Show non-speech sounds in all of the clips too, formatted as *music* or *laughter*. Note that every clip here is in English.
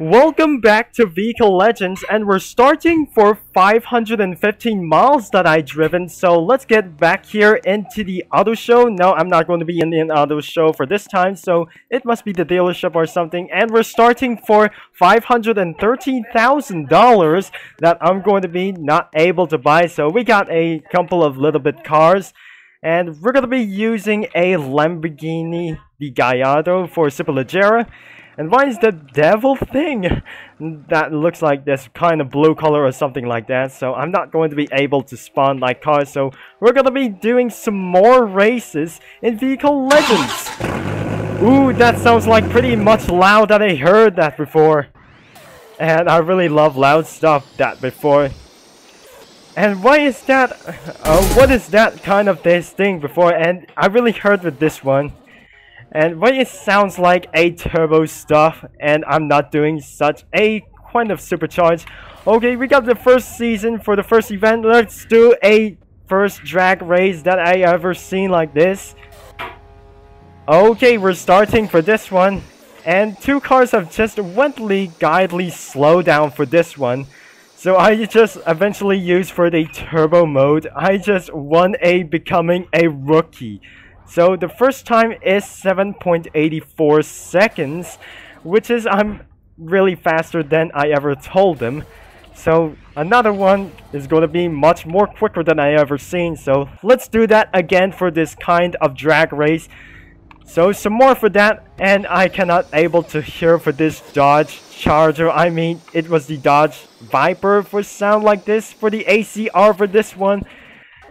Welcome back to Vehicle Legends and we're starting for 515 miles that I driven so let's get back here into the auto show. No, I'm not going to be in the auto show for this time so it must be the dealership or something. And we're starting for $513,000 that I'm going to be not able to buy. So we got a couple of little bit cars and we're going to be using a Lamborghini Di Gallardo for Superleggera and why is the devil thing that looks like this kind of blue color or something like that? So I'm not going to be able to spawn like cars. So we're going to be doing some more races in Vehicle Legends. Ooh, that sounds like pretty much loud that I heard that before. And I really love loud stuff that before. And why is that? Uh, what is that kind of this thing before? And I really heard with this one. And when it sounds like a turbo stuff, and I'm not doing such a kind of supercharge. Okay, we got the first season for the first event. Let's do a first drag race that I ever seen like this. Okay, we're starting for this one. And two cars have just wently guidely slowed down for this one. So I just eventually used for the turbo mode. I just won a becoming a rookie. So the first time is 7.84 seconds, which is I'm really faster than I ever told them. So another one is going to be much more quicker than I ever seen. So let's do that again for this kind of drag race. So some more for that and I cannot able to hear for this Dodge Charger. I mean it was the Dodge Viper for sound like this for the ACR for this one.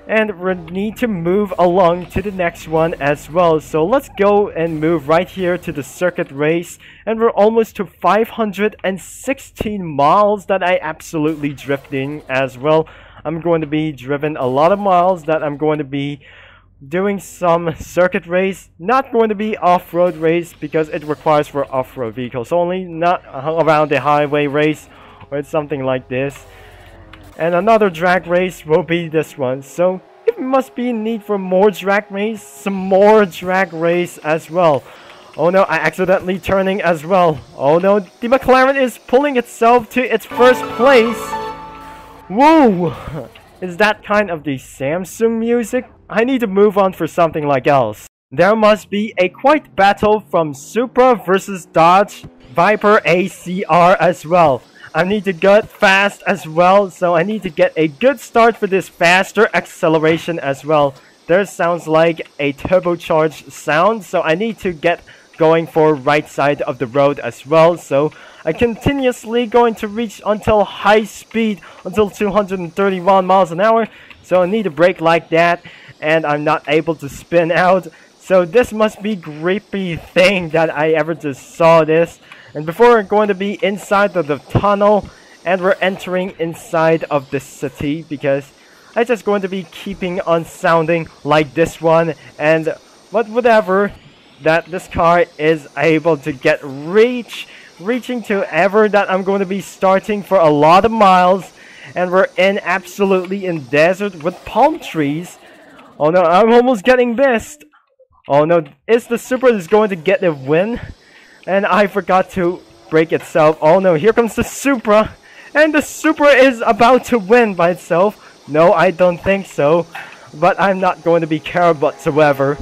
And we need to move along to the next one as well. So let's go and move right here to the circuit race. And we're almost to 516 miles that I absolutely drifting as well. I'm going to be driven a lot of miles that I'm going to be doing some circuit race. Not going to be off-road race because it requires for off-road vehicles only. Not around the highway race or something like this. And another drag race will be this one. So it must be need for more drag race, some more drag race as well. Oh no, I accidentally turning as well. Oh no, the McLaren is pulling itself to its first place. Whoa! *laughs* Is that kind of the Samsung music? I need to move on for something like else. There must be a quite battle from Supra versus Dodge Viper ACR as well. I need to get fast as well, so I need to get a good start for this faster acceleration as well. There sounds like a turbocharged sound, so I need to get going for right side of the road as well. So I continuously going to reach until high speed, until 231 miles an hour. So I need to brake like that, and I'm not able to spin out. So this must be creepy thing that I ever just saw this. And before we're going to be inside of the tunnel and we're entering inside of the city because I'm just going to be keeping on sounding like this one. And what whatever that this car is able to get reach reaching to ever that I'm going to be starting for a lot of miles. And we're in absolutely in desert with palm trees. Oh no I'm almost getting missed oh no is the Supra is going to get the win and I forgot to break itself. Oh no, here comes the Supra. And the Supra is about to win by itself. No, I don't think so. But I'm not going to be care whatsoever.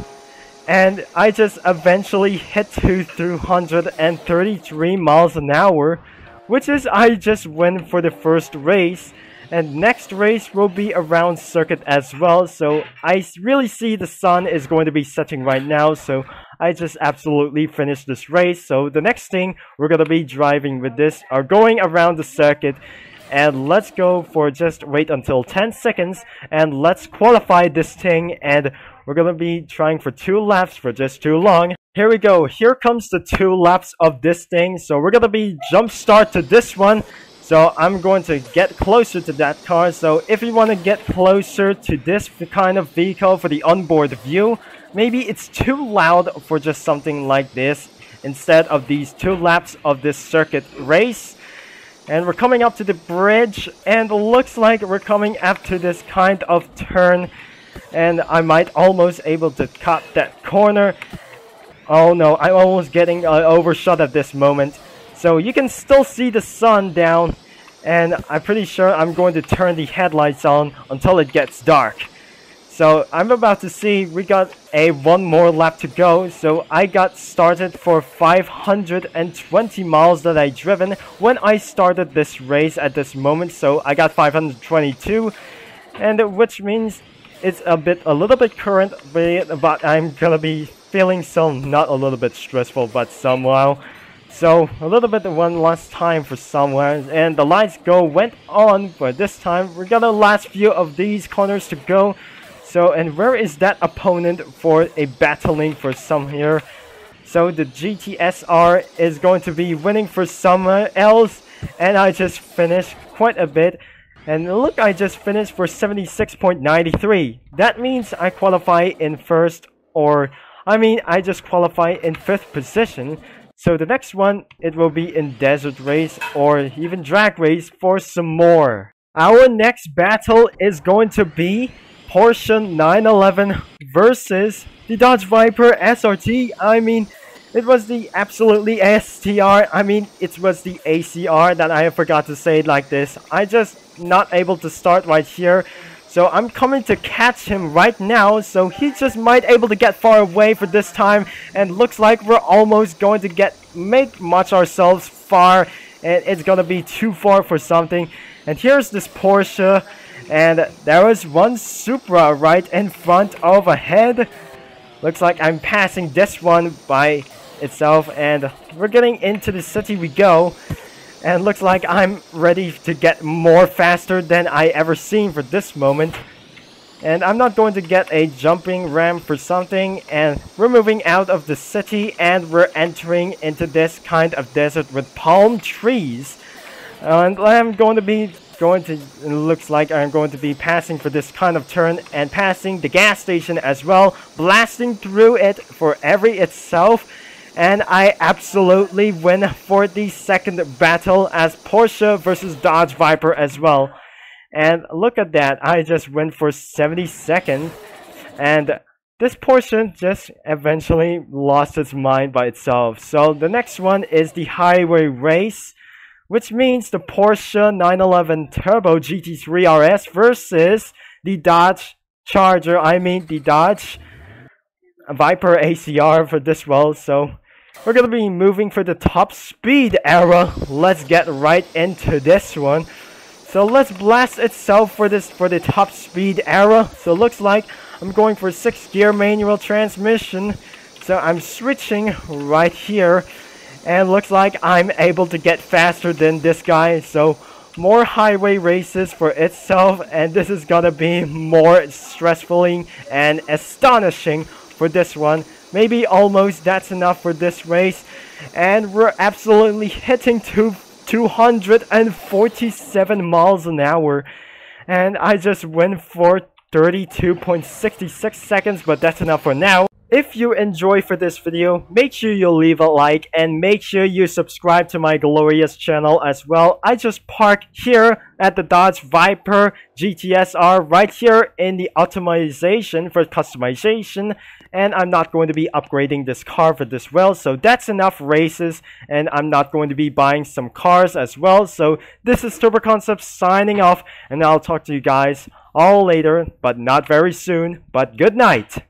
And I just eventually hit to 233 miles an hour. Which is I just win for the first race. And next race will be around circuit as well. So I really see the sun is going to be setting right now. So I just absolutely finished this race. So the next thing we're going to be driving with this are going around the circuit. And let's go for just wait until 10 seconds. And let's qualify this thing. And we're going to be trying for two laps for just too long. Here we go. Here comes the two laps of this thing. So we're going to be jump start to this one. So I'm going to get closer to that car. So if you want to get closer to this kind of vehicle for the onboard view, maybe it's too loud for just something like this instead of these two laps of this circuit race. And we're coming up to the bridge and looks like we're coming up to this kind of turn. And I might almost able to cut that corner. Oh no, I'm almost getting uh, overshot at this moment. So you can still see the sun down and I'm pretty sure I'm going to turn the headlights on until it gets dark. So I'm about to see we got a one more lap to go. So I got started for 520 miles that I driven when I started this race at this moment. So I got 522 and which means it's a bit a little bit current but I'm gonna be feeling some not a little bit stressful but somehow so a little bit one last time for somewhere and the lights go went on but this time we got the last few of these corners to go so, and where is that opponent for a battling for some here? So the GTSR is going to be winning for someone else. And I just finished quite a bit. And look, I just finished for 76.93. That means I qualify in first or, I mean, I just qualify in fifth position. So the next one, it will be in desert race or even drag race for some more. Our next battle is going to be Porsche 911 versus the Dodge Viper SRT. I mean, it was the absolutely STR. I mean, it was the ACR that I forgot to say it like this. I just not able to start right here. So I'm coming to catch him right now. So he just might able to get far away for this time. And looks like we're almost going to get make much ourselves far. And it's gonna be too far for something. And here's this Porsche. And there is one Supra right in front of ahead. Looks like I'm passing this one by itself and we're getting into the city we go. And looks like I'm ready to get more faster than I ever seen for this moment. And I'm not going to get a jumping ramp for something. And we're moving out of the city and we're entering into this kind of desert with palm trees. And I'm going to be going to, it looks like I'm going to be passing for this kind of turn and passing the gas station as well, blasting through it for every itself. And I absolutely win for the second battle as Porsche versus Dodge Viper as well. And look at that, I just went for 72nd. And this Porsche just eventually lost its mind by itself. So the next one is the highway race which means the Porsche 911 Turbo GT3 RS versus the Dodge Charger, I mean the Dodge Viper ACR for this well. So we're going to be moving for the top speed era. Let's get right into this one. So let's blast itself for this for the top speed era. So looks like I'm going for 6 gear manual transmission. So I'm switching right here. And looks like I'm able to get faster than this guy. So more highway races for itself. And this is gonna be more stressful and astonishing for this one. Maybe almost that's enough for this race. And we're absolutely hitting to 247 miles an hour. And I just went for 32.66 seconds, but that's enough for now. If you enjoy for this video, make sure you leave a like and make sure you subscribe to my glorious channel as well. I just park here at the Dodge Viper GTSR right here in the optimization for customization. And I'm not going to be upgrading this car for this well so that's enough races. And I'm not going to be buying some cars as well. So this is Turbo Concepts signing off and I'll talk to you guys all later but not very soon but good night